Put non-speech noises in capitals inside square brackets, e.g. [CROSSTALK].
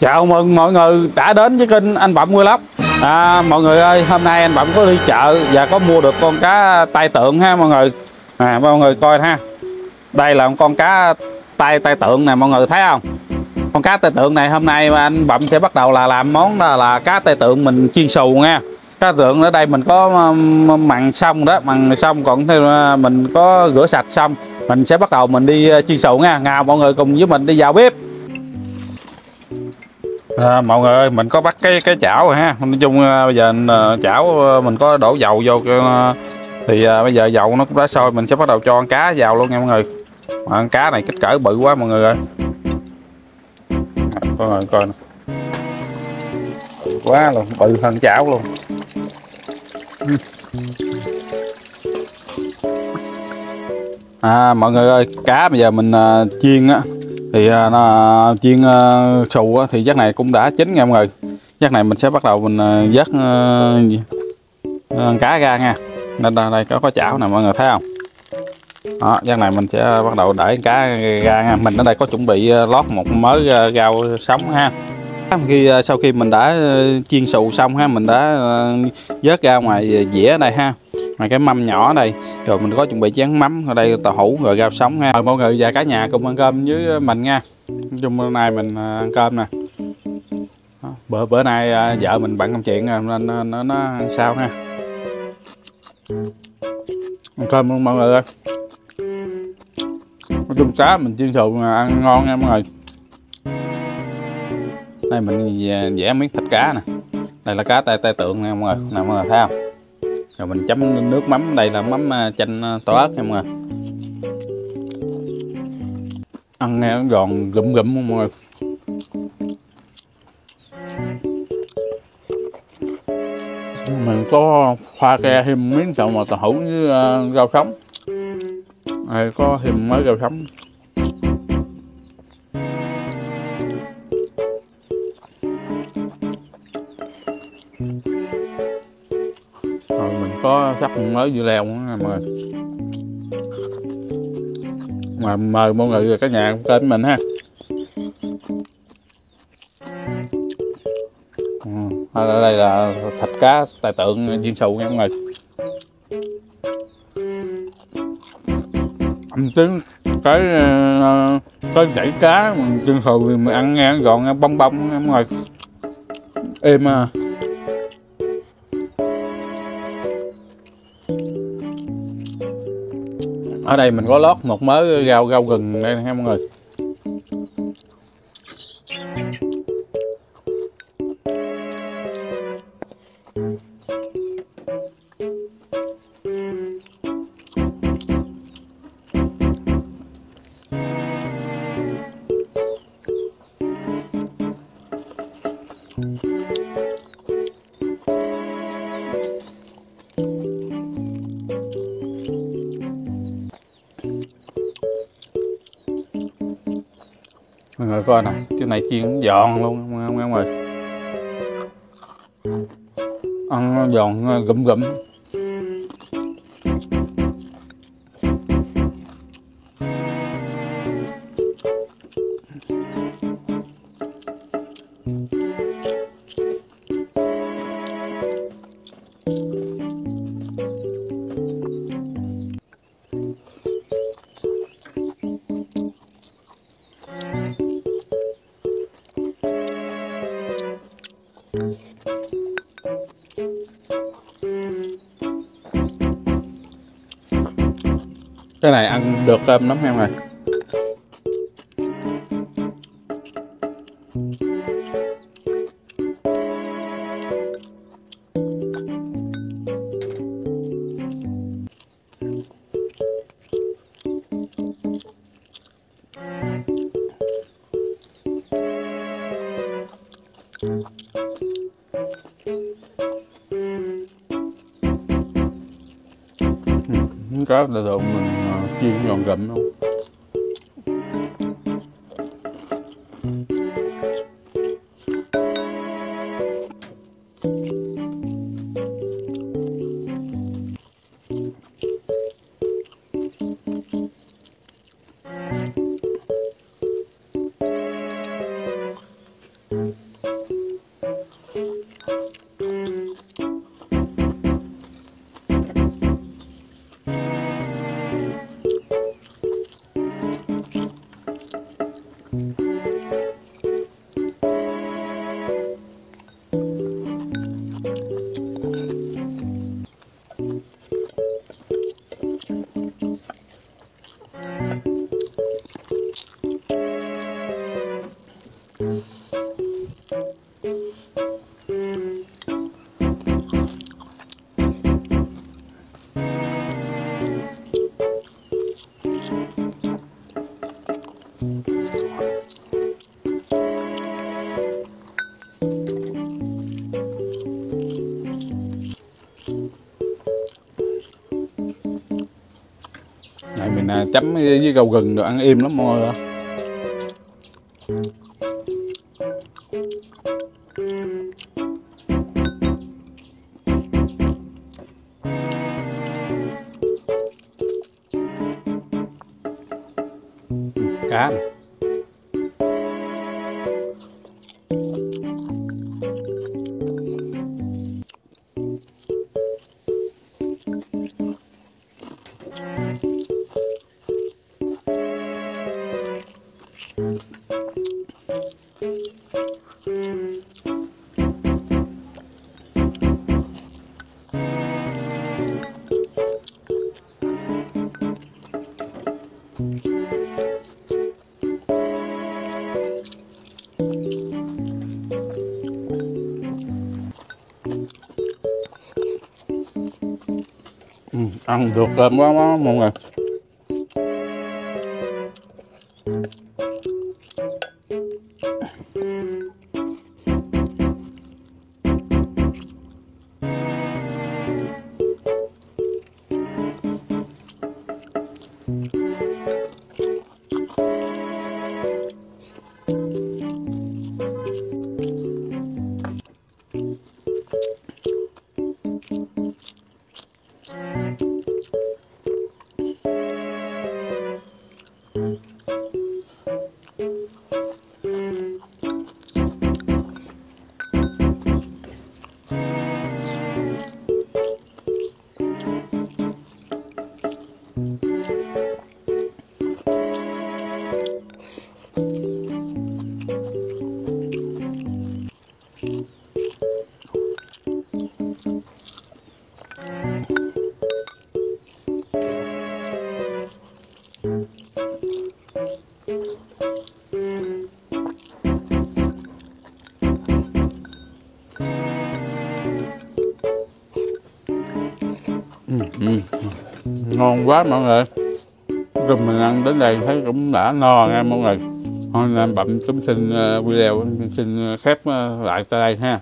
Chào mừng mọi người đã đến với kênh anh Bậm Vlog à, Mọi người ơi hôm nay anh Bậm có đi chợ và có mua được con cá tai tượng ha mọi người. À, Mọi người coi ha. Đây là con cá tai tai tượng nè mọi người thấy không? Con cá tai tượng này hôm nay mà anh Bậm sẽ bắt đầu là làm món là, là cá tai tượng mình chiên xù nha. Cá tượng ở đây mình có mặn xong đó mặn xong còn à, mình có rửa sạch xong Mình sẽ bắt đầu mình đi à, chiên xù nha. Nào mọi người cùng với mình đi vào bếp. À, mọi người ơi mình có bắt cái cái chảo rồi ha. Nói chung à, bây giờ à, chảo à, mình có đổ dầu vô à, thì bây giờ dầu nó cũng đã sôi mình sẽ bắt đầu cho con cá vào luôn nha mọi người. Mà con cá này kích cỡ bự quá mọi người ơi. Mọi người coi nè. Quá luôn bự hơn chảo luôn. [LAUGHS] À mọi người ơi cá bây giờ mình uh, chiên á thì à, uh, nó chiên à, uh, xù thì giấc này cũng đã chín nha mọi người. Giấc này mình sẽ bắt đầu mình uh, vớt uh, cá ra nha. Nên đây, đây có có chảo nè mọi người thấy không? Đó giấc này mình sẽ bắt đầu để cá ra nha. Mình ở đây có chuẩn bị lót một mớ rau sống ha. Khi sau khi mình đã chiên xù xong ha mình đã vớt ra ngoài dĩa này đây ha ngoài cái mâm nhỏ đây. Rồi mình có chuẩn bị chén mắm ở đây tàu hũ rồi rau sống ha. Mọi người và cả nhà cùng ăn cơm với mình nha. Nói chung hôm nay mình à, ăn cơm nè. Bữa bữa nay à, vợ mình bận công chuyện nên nó, nó ăn sao ha. Ăn cơm luôn mọi người ơi. Nói chung cá mình chiên thường à, ăn ngon nha mọi người. Đây mình vẽ miếng thịt cá nè. Đây là cá tay tay tượng nè mọi người. Nè mọi người thấy không? Rồi mình chấm nước mắm. Đây là mắm à, chanh à, tỏi ớt nha mọi người. Ăn nghe nó giòn gụm gụm mọi người? Mình có pha ke thêm miếng sầu mà tàu hũ với à, rau sống. Này có thêm mấy rau sống. Có sắc mới dưa leo mà mà mời mọi người về cả nhà kênh mình ha. Ừ, ở đây là thịt cá, tài tượng chiên xù nha mọi người. Tiếng cái ờ, cái dãy cá chiên xù thì mình ăn nghe gọn bông bông nha mọi người. Êm à. Ở đây mình có lót một mớ rau rau gừng đây nha mọi người. Mọi người coi nè, cái này chiên giòn luôn mọi người ăn giòn gụm gụm. Cái này ăn được cơm lắm em ơi. Cá là thường mình chiên giòn gậm luôn này mình à, chấm với với rau gừng được ăn im lắm mọi người Ừ, ăn được cơm quá quá mọi người. Música Ừ, ừ. ngon quá mọi người. Rồi mình ăn đến đây thấy cũng đã no nghe mọi người thôi anh bậm chúng xin uh, video xin ờ, phép uh, ờ, lại tại đây ha.